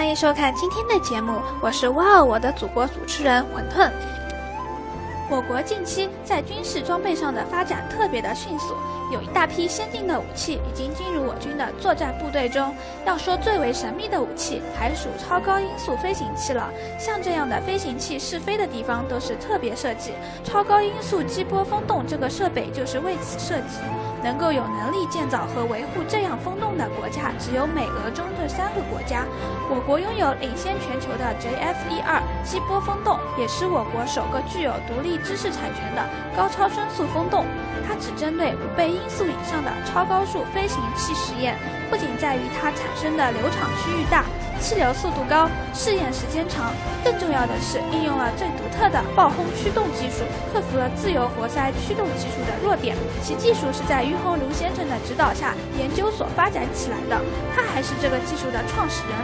欢迎收看今天的节目，我是哇哦我的祖国主持人馄饨。我国近期在军事装备上的发展特别的迅速，有一大批先进的武器已经进入我军的作战部队中。要说最为神秘的武器，还属超高音速飞行器了。像这样的飞行器试飞的地方都是特别设计，超高音速激波风洞这个设备就是为此设计。能够有能力建造和维护这样风洞的国家，只有美、俄、中这三个国家。我国拥有领先全球的 JF-12 激波风洞，也是我国首个具有独立知识产权的高超声速风洞。它只针对五倍音速以上的超高速飞行器实验，不仅在于它产生的流场区域大。气流速度高，试验时间长，更重要的是应用了最独特的爆轰驱动技术，克服了自由活塞驱动技术的弱点。其技术是在于洪卢先生的指导下研究所发展起来的，他还是这个技术的创始人。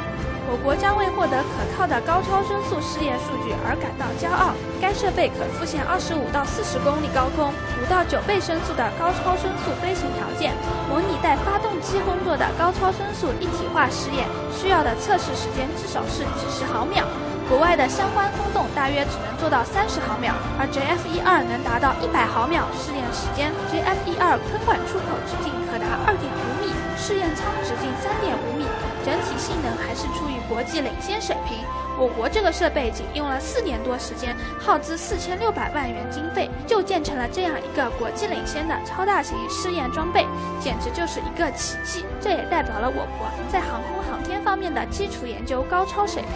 我国将为获得可靠的高超声速试验。数据而感到骄傲。该设备可复现二十五到四十公里高空，五到九倍声速的高超声速飞行条件，模拟带发动机工作的高超声速一体化试验，需要的测试时间至少是几十毫秒。国外的相关风洞大约只能做到三十毫秒，而 JF-12 能达到一百毫秒试验时间。JF-12 喷管出口直径可达二点五米，试验舱直径三点五米。整体性能还是处于国际领先水平。我国这个设备仅用了四年多时间，耗资四千六百万元经费，就建成了这样一个国际领先的超大型试验装备，简直就是一个奇迹。这也代表了我国在航空航天方面的基础研究高超水平。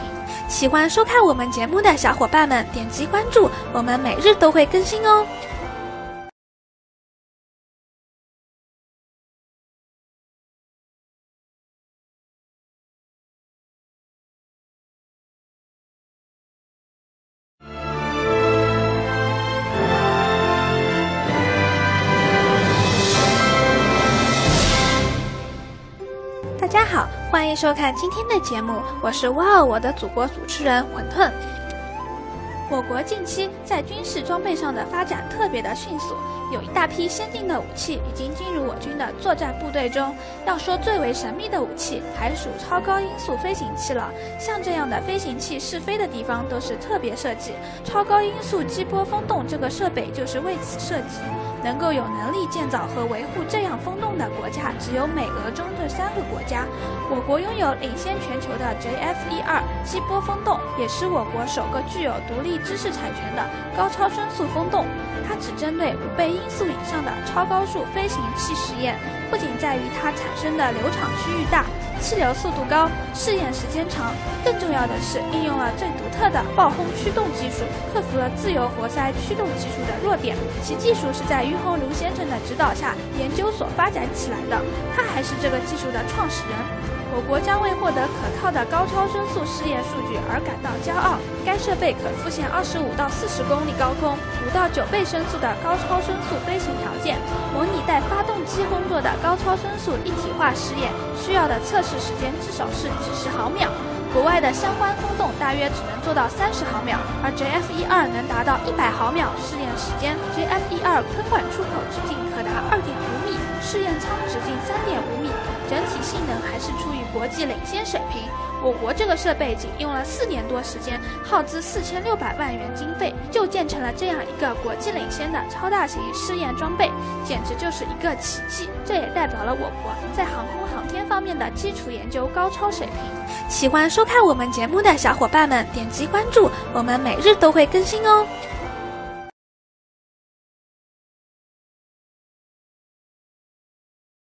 喜欢收看我们节目的小伙伴们，点击关注，我们每日都会更新哦。欢迎收看今天的节目，我是哇哦我的祖国主持人馄饨。我国近期在军事装备上的发展特别的迅速，有一大批先进的武器已经进入我军的作战部队中。要说最为神秘的武器，还属超高音速飞行器了。像这样的飞行器试飞的地方都是特别设计，超高音速激波风洞这个设备就是为此设计。能够有能力建造和维护这样风洞的国家，只有美、俄、中这三个国家。我国拥有领先全球的 JF-12 激波风洞，也是我国首个具有独立知识产权的高超声速风洞。它只针对五倍音速以上的超高速飞行器实验，不仅在于它产生的流场区域大。气流速度高，试验时间长，更重要的是应用了最独特的爆轰驱动技术，克服了自由活塞驱动技术的弱点。其技术是在于洪卢先生的指导下研究所发展起来的，他还是这个技术的创始人。我国将为获得可靠的高超声速试验数据而感到骄傲。该设备可复现二十五到四十公里高空，五到九倍声速的高超声速飞行条件，模拟带发动机工作的高超声速一体化试验，需要的测试时间至少是几十毫秒。国外的相关风洞大约只能做到三十毫秒，而 JF-12 能达到一百毫秒试验时间。JF-12 喷管出口直径可达二点，试验舱直径三点五米。整体性能还是处于国际领先水平。我国这个设备仅用了四年多时间，耗资四千六百万元经费，就建成了这样一个国际领先的超大型试验装备，简直就是一个奇迹。这也代表了我国在航空航天方面的基础研究高超水平。喜欢收看我们节目的小伙伴们，点击关注，我们每日都会更新哦。